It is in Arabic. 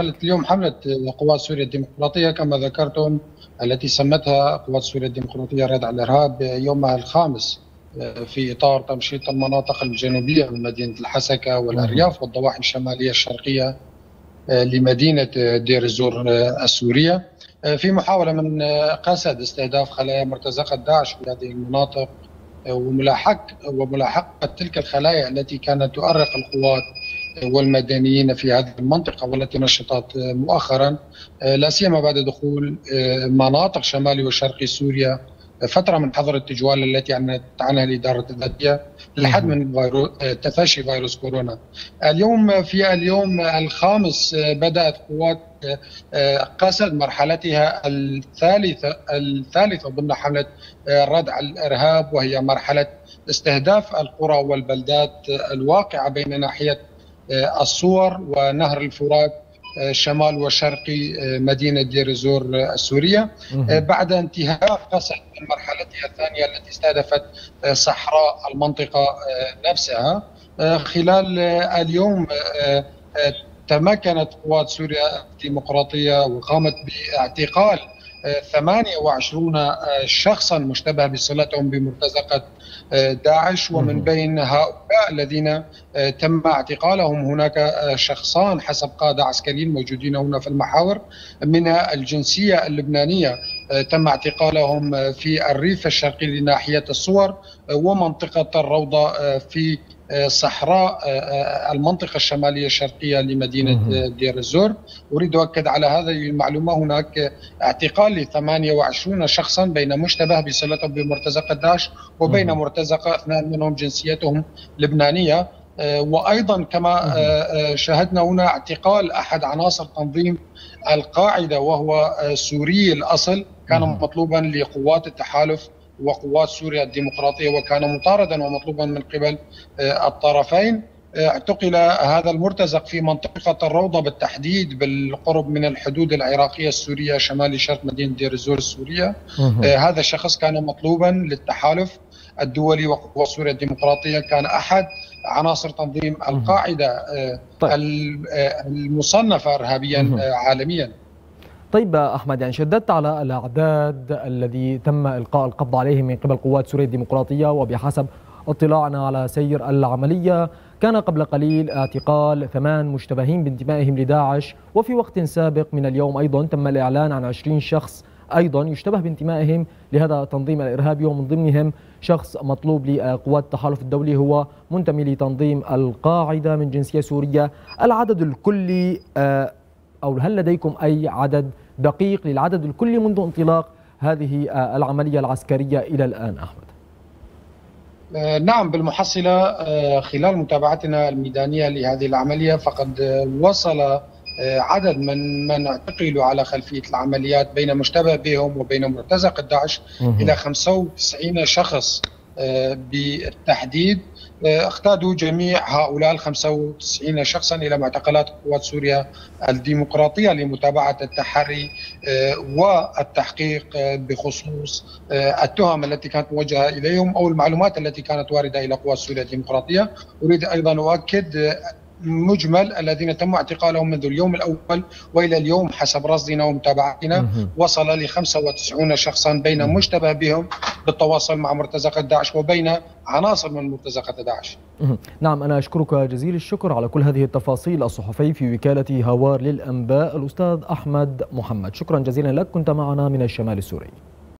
استقلت اليوم حملة قوات سوريا الديمقراطية كما ذكرتم التي سمتها قوات سوريا الديمقراطية ردع الإرهاب يومها الخامس في إطار تمشيط المناطق الجنوبية من مدينة الحسكة والأرياف والضواحي الشمالية الشرقية لمدينة دير الزور السورية. في محاولة من قسد استهداف خلايا مرتزقة داعش في هذه المناطق وملاحق وملاحقة تلك الخلايا التي كانت تؤرق القوات والمدنيين في هذه المنطقة والتي نشطت مؤخرا لا سيما بعد دخول مناطق شمالي وشرقي سوريا فترة من حظر التجوال التي اعلنت عنها الإدارة الذاتية لحد من فيروس تفشي فيروس كورونا. اليوم في اليوم الخامس بدأت قوات قسد مرحلتها الثالثة الثالثة ضمن حملة ردع الإرهاب وهي مرحلة استهداف القرى والبلدات الواقعة بين ناحية الصور ونهر الفرات شمال وشرقي مدينة دير الزور السورية. بعد انتهاء من مرحلتها الثانية التي استهدفت صحراء المنطقة نفسها. خلال اليوم تمكنت قوات سوريا الديمقراطية وقامت باعتقال 28 شخصا مشتبه بصلتهم بمرتزقة داعش. ومن بين هؤلاء الذين تم اعتقالهم هناك شخصان حسب قادة عسكريين موجودين هنا في المحاور من الجنسية اللبنانية. تم اعتقالهم في الريف الشرقي لناحية الصور ومنطقة الروضة في صحراء المنطقة الشمالية الشرقية لمدينة دير الزور. أريد أؤكد على هذه المعلومة هناك اعتقال ل 28 شخصا بين مشتبه بصلتهم بمرتزقة داعش وبين مرتزقة اثنان منهم جنسيتهم لبنانية. وأيضا كما شاهدنا هنا اعتقال أحد عناصر تنظيم القاعدة وهو سوري الأصل. كان مطلوبا لقوات التحالف وقوات سوريا الديمقراطية وكان مطاردا ومطلوبا من قبل الطرفين. اعتقل هذا المرتزق في منطقة الروضة بالتحديد بالقرب من الحدود العراقية السورية شمال شرق مدينة دير الزور السورية. هذا الشخص كان مطلوبا للتحالف الدولي وقوات سوريا الديمقراطية. كان أحد عناصر تنظيم القاعدة طيب. المصنفة إرهابيا عالميا. طيب أحمد يعني شددت على الأعداد الذي تم إلقاء القبض عليهم من قبل قوات سوريا الديمقراطية وبحسب اطلاعنا على سير العملية كان قبل قليل اعتقال ثمان مشتبهين بانتمائهم لداعش وفي وقت سابق من اليوم أيضا تم الإعلان عن 20 شخص أيضا يشتبه بانتمائهم لهذا التنظيم الإرهابي ومن ضمنهم شخص مطلوب لقوات التحالف الدولي هو منتمي لتنظيم القاعدة من جنسية سورية. العدد الكلي أو هل لديكم أي عدد دقيق للعدد الكلي منذ انطلاق هذه العملية العسكرية إلى الآن أحمد؟ نعم بالمحصلة خلال متابعتنا الميدانية لهذه العملية فقد وصل عدد من من اعتقلوا على خلفية العمليات بين مشتبه بهم وبين مرتزق الداعش إلى 95 شخص. بالتحديد. اقتادوا جميع هؤلاء ال 95 شخصا إلى معتقلات قوات سوريا الديمقراطية لمتابعة التحري والتحقيق بخصوص التهم التي كانت موجهة إليهم أو المعلومات التي كانت واردة إلى قوات سوريا الديمقراطية، أريد أيضا أؤكد مجمل الذين تم اعتقالهم منذ اليوم الأول وإلى اليوم حسب رصدنا ومتابعتنا. وصل ل 95 شخصا بين مشتبه بهم بالتواصل مع مرتزقة داعش وبين عناصر من مرتزقة داعش. نعم أنا أشكرك جزيل الشكر على كل هذه التفاصيل الصحفي في وكالة هوار للأنباء الأستاذ أحمد محمد، شكرا جزيلا لك كنت معنا من الشمال السوري.